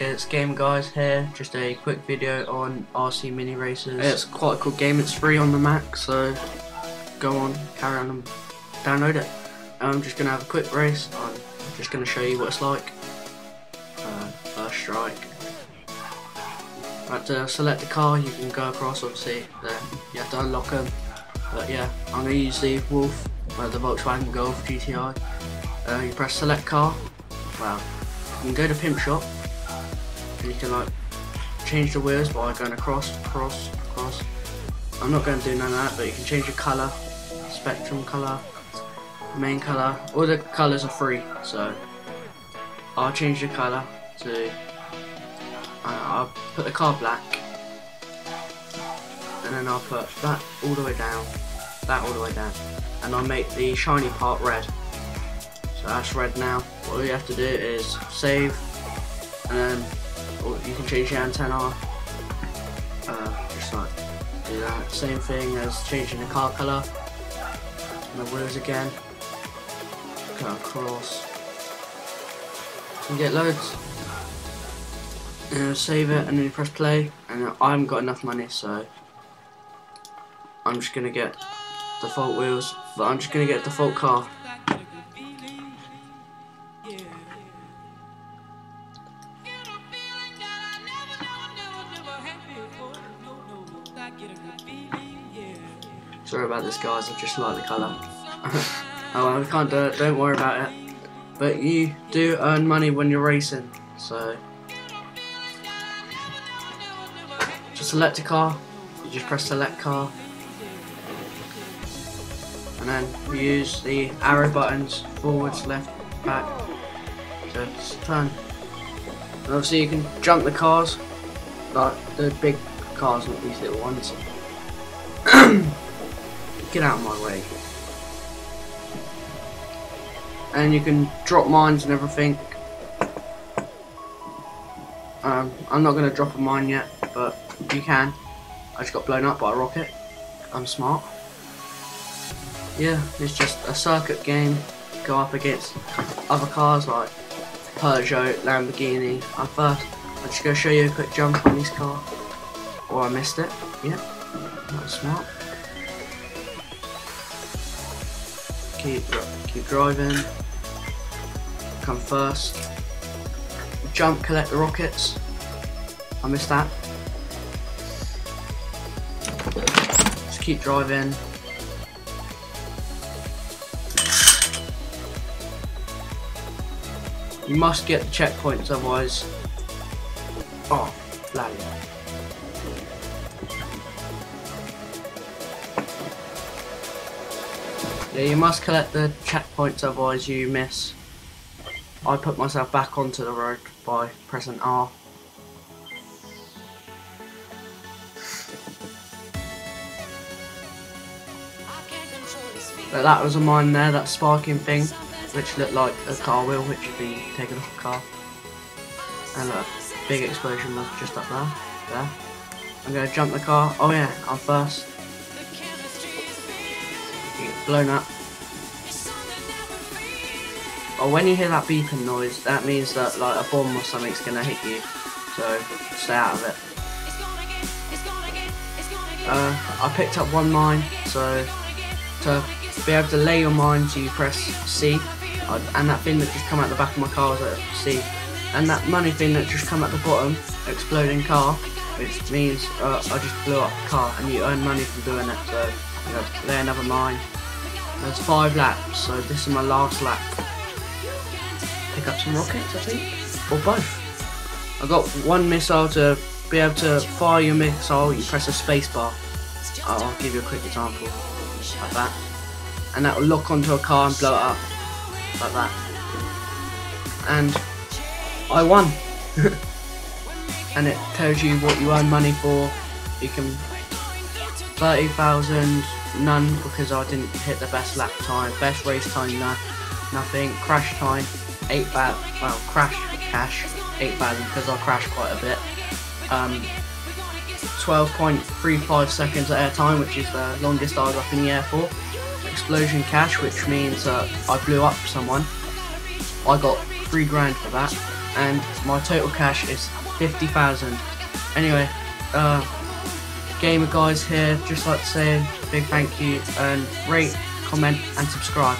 it's Game Guys here, just a quick video on RC Mini Racers. It's quite a cool game, it's free on the Mac, so go on, carry on and download it. I'm just going to have a quick race, I'm just going to show you what it's like. Uh, first strike. Right, to select the car, you can go across, obviously, there, you have to unlock them. But yeah, I'm going to use the Wolf, uh, the Volkswagen Golf GTI. Uh, you press select car, wow, you can go to Pimp Shop, and you can like change the wheels by going across, across, across. I'm not going to do none of that, but you can change the colour, spectrum colour, main colour. All the colours are free, so I'll change the colour to. Uh, I'll put the car black, and then I'll put that all the way down, that all the way down, and I'll make the shiny part red. That's red now. All you have to do is save, and then you can change the antenna. Uh, just like do that. Same thing as changing the car colour. And the wheels again. Go across. And get loads. And save it and then you press play. And I haven't got enough money so I'm just gonna get default wheels. But I'm just gonna get default car. Sorry about this guys, I just like the colour. oh well, we can't do it, don't worry about it. But you do earn money when you're racing, so... Just select a car, you just press select car. And then use the arrow buttons, forwards, left, back, to turn. And obviously you can jump the cars, like the big cars, not these little ones. Get out of my way. And you can drop mines and everything. Um, I'm not going to drop a mine yet, but you can. I just got blown up by a rocket. I'm smart. Yeah, it's just a circuit game. Go up against other cars like Peugeot, Lamborghini. I first, I'm just going to show you a quick jump on this car. Or I missed it. Yep, was smart. Keep, keep driving. Come first. Jump, collect the rockets. I missed that. Just keep driving. You must get the checkpoints, otherwise. Oh, bloody. Yeah, you must collect the checkpoints, otherwise you miss. I put myself back onto the road by pressing R. But that was a mine there, that sparking thing, which looked like a car wheel which had been taken off a car. And a big explosion was just up there. There. I'm gonna jump the car. Oh yeah, I'm first blown up. Oh, when you hear that beeping noise, that means that like a bomb or something's gonna hit you. So stay out of it. Uh, I picked up one mine, so to be able to lay your mines, you press C, and that thing that just come out the back of my car is at C, and that money thing that just come at the bottom, exploding car, which means uh, I just blew up the car, and you earn money from doing it. So know, lay another. There's five laps, so this is my last lap. Pick up some rockets, I think, or both. I got one missile to be able to fire your missile. You press a space bar. I'll give you a quick example, like that, and that will lock onto a car and blow it up, like that. And I won. and it tells you what you earn money for. You can 30,000 none because I didn't hit the best lap time. Best race time, none, nothing. Crash time, 8 bad, well, crash cash, 8 bad because I crashed quite a bit. Um, 12.35 seconds at air time, which is the longest I was up in the air for. Explosion cash, which means uh, I blew up someone. I got 3 grand for that, and my total cash is 50,000. Anyway, uh, GamerGuyzz here, just like to say a big thank you and rate, comment and subscribe.